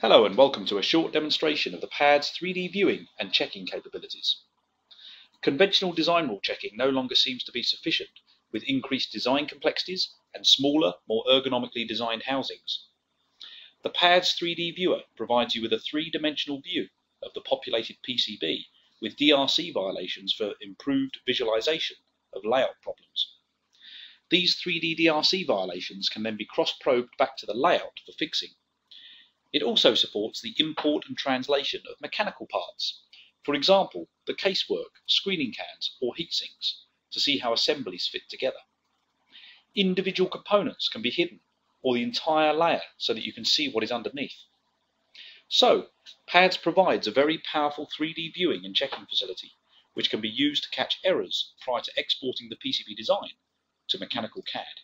Hello and welcome to a short demonstration of the PADS 3D viewing and checking capabilities. Conventional design rule checking no longer seems to be sufficient with increased design complexities and smaller, more ergonomically designed housings. The PADS 3D viewer provides you with a three-dimensional view of the populated PCB with DRC violations for improved visualization of layout problems. These 3D DRC violations can then be cross-probed back to the layout for fixing. It also supports the import and translation of mechanical parts, for example, the casework, screening cans, or heatsinks, to see how assemblies fit together. Individual components can be hidden, or the entire layer so that you can see what is underneath. So, PADS provides a very powerful 3D viewing and checking facility, which can be used to catch errors prior to exporting the PCB design to Mechanical CAD.